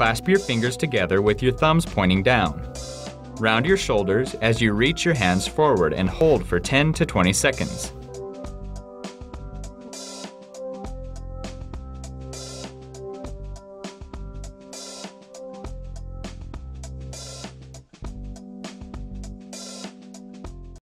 Clasp your fingers together with your thumbs pointing down. Round your shoulders as you reach your hands forward and hold for 10 to 20 seconds.